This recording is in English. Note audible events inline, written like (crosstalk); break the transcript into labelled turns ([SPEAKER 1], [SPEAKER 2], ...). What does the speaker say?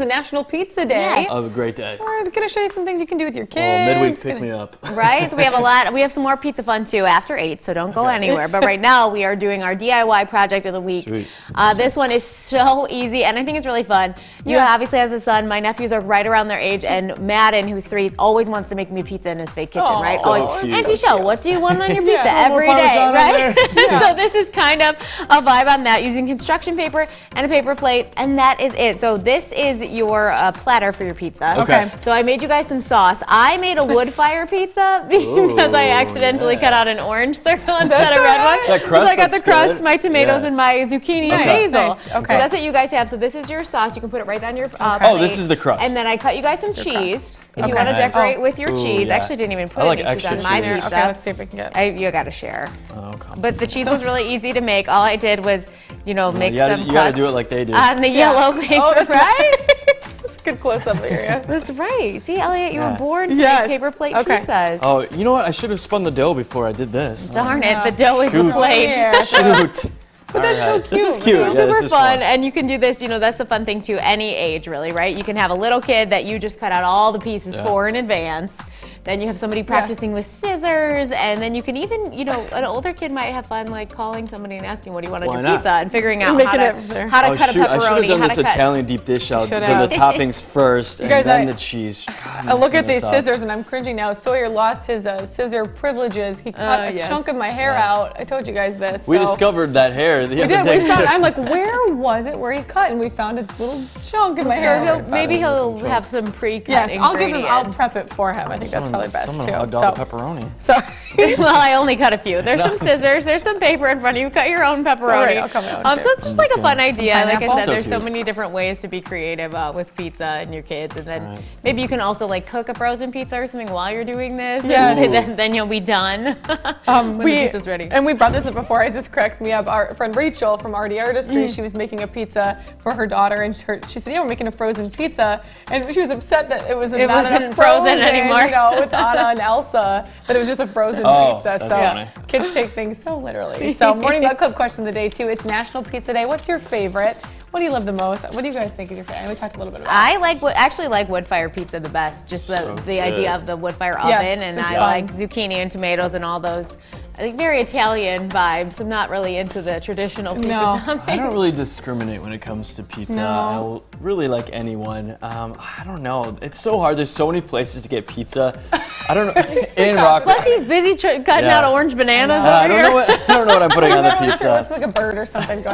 [SPEAKER 1] It's National Pizza Day.
[SPEAKER 2] Yes.
[SPEAKER 3] Oh, a great day.
[SPEAKER 1] We're going to show you some things you can do with your kids.
[SPEAKER 3] Oh, midweek pick
[SPEAKER 1] gonna-
[SPEAKER 3] me up. (laughs)
[SPEAKER 2] Right? So we have a lot. We have some more pizza fun too after eight. So don't go
[SPEAKER 3] Okay.
[SPEAKER 2] anywhere. But (laughs) right now we are doing our DIY project of the week.
[SPEAKER 3] Sweet.
[SPEAKER 2] Uh, this one is so easy, and I think it's really fun. You
[SPEAKER 1] Yeah.
[SPEAKER 2] obviously have a son. My nephews are right around their age, and Madden, who's three, always wants to make me pizza in his fake kitchen.
[SPEAKER 1] Aw,
[SPEAKER 2] right?
[SPEAKER 3] so
[SPEAKER 2] Always.
[SPEAKER 3] cute.
[SPEAKER 2] Auntie Show, what do you want on your (laughs) pizza
[SPEAKER 1] a little
[SPEAKER 2] every
[SPEAKER 3] more
[SPEAKER 2] day?
[SPEAKER 3] Parmesan on
[SPEAKER 2] Right? so this is kind of a vibe on that, using construction paper and a paper plate, and that is it. So this is your uh, platter for your pizza.
[SPEAKER 3] Okay.
[SPEAKER 2] So I made you guys some sauce. I made a wood fire pizza (laughs) because I accidentally
[SPEAKER 3] yeah.
[SPEAKER 2] cut out an orange circle (laughs) instead of
[SPEAKER 1] all
[SPEAKER 2] red
[SPEAKER 1] right.
[SPEAKER 2] one.
[SPEAKER 3] That crust
[SPEAKER 2] so I got the crust,
[SPEAKER 3] good.
[SPEAKER 2] my tomatoes,
[SPEAKER 3] Yeah.
[SPEAKER 2] and my zucchini and
[SPEAKER 3] Okay.
[SPEAKER 2] basil.
[SPEAKER 1] Nice, okay.
[SPEAKER 2] So that's what you guys have. So this is your sauce. You can put it right on your uh,
[SPEAKER 3] Oh,
[SPEAKER 2] plate.
[SPEAKER 3] this is the crust.
[SPEAKER 2] And then I cut you guys some
[SPEAKER 1] your
[SPEAKER 2] cheese. If
[SPEAKER 1] Okay.
[SPEAKER 2] you want to
[SPEAKER 3] Nice.
[SPEAKER 2] decorate with your
[SPEAKER 3] Ooh,
[SPEAKER 2] cheese.
[SPEAKER 3] yeah.
[SPEAKER 2] Actually didn't even put
[SPEAKER 3] I like
[SPEAKER 2] any cheese on my
[SPEAKER 3] cheese.
[SPEAKER 2] pizza.
[SPEAKER 1] Okay, let's see if we can get.
[SPEAKER 2] I, you gotta share.
[SPEAKER 3] Oh, come
[SPEAKER 2] But the cheese was really easy to make. All I did was, you know, make
[SPEAKER 3] you gotta-
[SPEAKER 2] some
[SPEAKER 3] you gotta do it like they do.
[SPEAKER 2] on the yellow paper.
[SPEAKER 1] Oh,
[SPEAKER 2] right? (laughs)
[SPEAKER 1] It's a good close up there. Yeah. (laughs)
[SPEAKER 2] That's right. See, Elliot, you
[SPEAKER 3] Yeah.
[SPEAKER 2] were born to
[SPEAKER 1] Yes.
[SPEAKER 2] make paper plate
[SPEAKER 1] Okay.
[SPEAKER 2] pizzas.
[SPEAKER 3] Oh, you know what? I should have spun the dough before I did this.
[SPEAKER 2] Darn it, the dough is the
[SPEAKER 3] Shoot.
[SPEAKER 2] plate.
[SPEAKER 1] Yeah. (laughs)
[SPEAKER 3] Shoot. (laughs) But
[SPEAKER 1] that's so
[SPEAKER 3] This is
[SPEAKER 1] cute.
[SPEAKER 3] cute.
[SPEAKER 2] It's
[SPEAKER 3] Yeah, this
[SPEAKER 2] super
[SPEAKER 3] is
[SPEAKER 2] fun, and you can do this. You know, that's the fun thing too. Any age, really, right? You can have a little kid that you just cut out all the pieces
[SPEAKER 3] Yeah.
[SPEAKER 2] for in advance. Then you have somebody practicing with scissors, and then you can even, you know, an older kid might have fun like calling somebody and asking, "What do you want on
[SPEAKER 3] Why
[SPEAKER 2] your
[SPEAKER 3] not?
[SPEAKER 2] pizza?" and figuring out
[SPEAKER 1] Making
[SPEAKER 2] how
[SPEAKER 1] it
[SPEAKER 2] to how to
[SPEAKER 3] Oh,
[SPEAKER 2] cut
[SPEAKER 3] shoot.
[SPEAKER 2] a
[SPEAKER 3] I should have done this. Italian deep dish out.
[SPEAKER 1] Should
[SPEAKER 3] Done the (laughs) toppings first and
[SPEAKER 1] guys,
[SPEAKER 3] then
[SPEAKER 1] I-
[SPEAKER 3] the cheese. God, I'm
[SPEAKER 1] look at these
[SPEAKER 3] up.
[SPEAKER 1] scissors and I'm cringing now. Sawyer lost his uh, scissor privileges. He cut
[SPEAKER 2] Uh,
[SPEAKER 1] a
[SPEAKER 2] yes.
[SPEAKER 1] chunk of my hair
[SPEAKER 3] Yeah.
[SPEAKER 1] out. I told you guys this.
[SPEAKER 3] We discovered that hair the
[SPEAKER 1] We
[SPEAKER 3] other
[SPEAKER 1] did.
[SPEAKER 3] day.
[SPEAKER 1] We found. I'm like, (laughs) where was it where he cut? And we found a little chunk in my
[SPEAKER 2] So
[SPEAKER 1] hair.
[SPEAKER 2] he'll, maybe he'll have some pre-cut
[SPEAKER 1] Yes, I'll give him. I'll prep it for him. I think that's
[SPEAKER 3] Someone-
[SPEAKER 1] probably best
[SPEAKER 3] someone
[SPEAKER 1] too.
[SPEAKER 3] hugged
[SPEAKER 1] So,
[SPEAKER 3] all the pepperoni.
[SPEAKER 1] so (laughs)
[SPEAKER 2] well, I only cut a few. There's
[SPEAKER 3] No.
[SPEAKER 2] some scissors, there's some paper in front of you. Cut your own pepperoni.
[SPEAKER 1] All right, I'll cut my own
[SPEAKER 2] um, so it's just like a fun idea. Like I said,
[SPEAKER 3] So
[SPEAKER 2] there's so many different ways to be creative uh, with pizza and your kids, and then
[SPEAKER 3] Right.
[SPEAKER 2] maybe you can also like cook a frozen pizza or something while you're doing this. (laughs)
[SPEAKER 1] Yes.
[SPEAKER 2] and then, then you'll be done (laughs)
[SPEAKER 1] Um,
[SPEAKER 2] when
[SPEAKER 1] we,
[SPEAKER 2] the pizza's ready.
[SPEAKER 1] And we brought this up before. It just cracks me up. Our friend Rachel from RD Artistry,
[SPEAKER 2] Mm.
[SPEAKER 1] she was making a pizza for her daughter, and her, she said, "Yeah, we're making a frozen pizza," and she was upset that it was
[SPEAKER 2] It
[SPEAKER 1] not
[SPEAKER 2] wasn't
[SPEAKER 1] enough
[SPEAKER 2] frozen anymore.
[SPEAKER 1] You know, with Anna and Elsa, that it was just a frozen
[SPEAKER 3] Oh,
[SPEAKER 1] pizza.
[SPEAKER 3] that's
[SPEAKER 1] so
[SPEAKER 3] funny.
[SPEAKER 1] kids take things so literally. So morning bug club question of the day too. It's National Pizza Day. What's your favorite? What do you love the most? What do you guys think is your favorite? We talked a little bit about.
[SPEAKER 2] I like wood- actually like wood fire pizza the best. Just the,
[SPEAKER 3] So
[SPEAKER 2] the idea of the wood fire oven,
[SPEAKER 1] Yes,
[SPEAKER 2] and I
[SPEAKER 1] fun.
[SPEAKER 2] like zucchini and tomatoes and all those. I think very Italian vibes. I'm not really into the traditional pizza
[SPEAKER 1] No.
[SPEAKER 2] toppings.
[SPEAKER 3] I don't really discriminate when it comes to pizza.
[SPEAKER 1] No.
[SPEAKER 3] I'll really like anyone. Um, I don't know. It's so hard. There's so many places to get pizza. I don't know. (laughs) in Rockland.
[SPEAKER 2] Plus, he's busy tr- cutting
[SPEAKER 3] Yeah.
[SPEAKER 2] out orange bananas
[SPEAKER 3] Uh, I don't
[SPEAKER 2] here.
[SPEAKER 3] know what I don't know what I'm putting on the (laughs) pizza.
[SPEAKER 1] It's
[SPEAKER 3] pizza.
[SPEAKER 1] like a bird or something going.